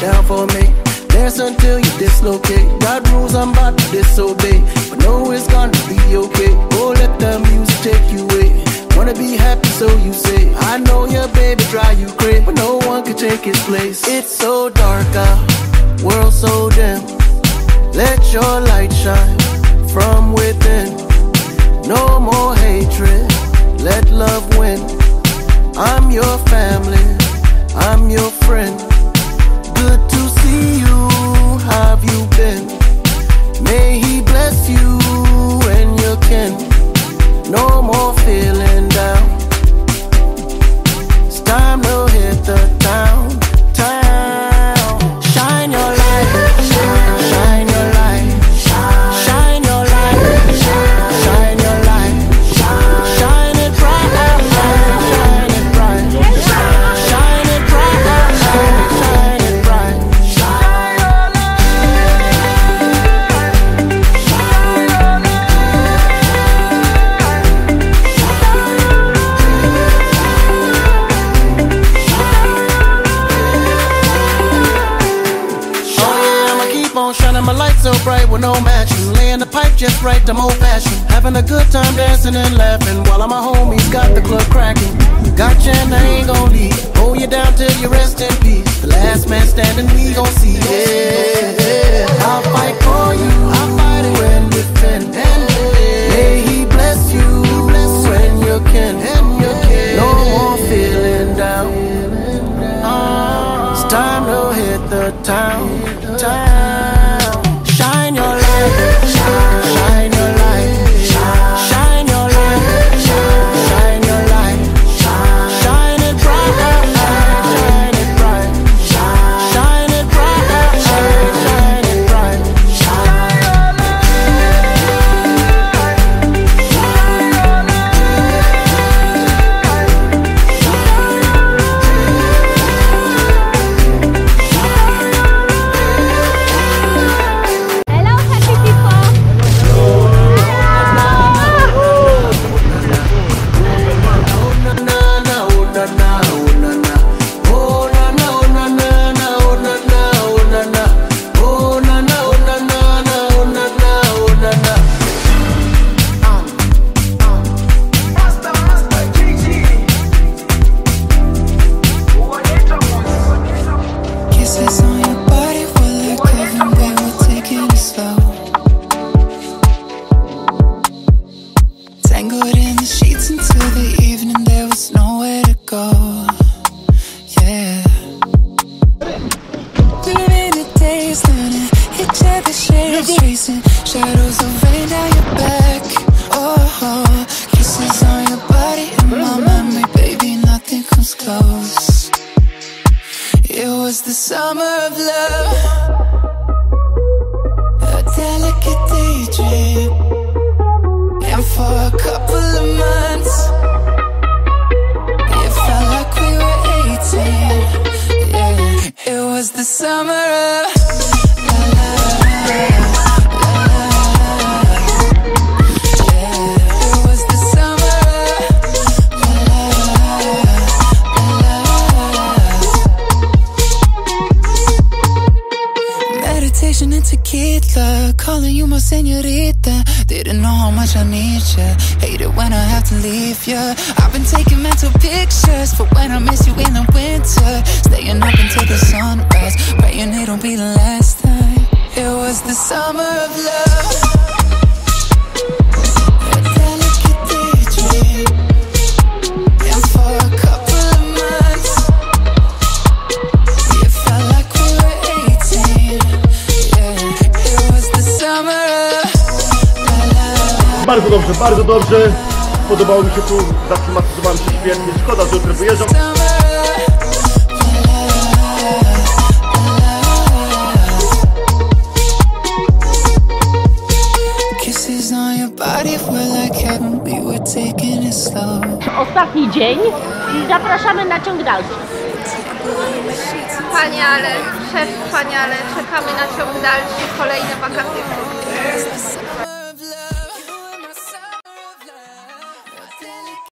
down for me. Dance until you dislocate. God rules I'm about to disobey. But know it's gonna be okay. Oh, let the music take you away. Wanna be happy, so you say. I know your baby drive you crazy, but no one can take his place. It's so dark out, world so dim. Let your light shine from within. No more so bright with no matching. Laying the pipe just right, I'm old fashioned. Having a good time dancing and laughing while all my homies got the club cracking. Gotcha and I ain't gon' leave. Hold you down till you rest in peace. The last man standing, we gon' see. Yeah, summer of love, a delicate daydream. And for a couple of months, it felt like we were 18. Yeah, it was the summer of la Meditation and tequila, calling you my senorita. Didn't know how much I need ya. Hate it when I have to leave ya. I've been taking mental pictures for when I miss you in the winter. Staying up until the sunrise, praying it'll be the last time. It was the summer of love. Bardzo dobrze, bardzo dobrze. Podobało mi się tu, zaklimatyzowałem się świetnie. Szkoda, że jutro wyjeżdżam. Ostatni dzień i zapraszamy na ciąg dalszy. Wspaniale, przewspaniale. Czekamy na ciąg dalszy, kolejne wakacje.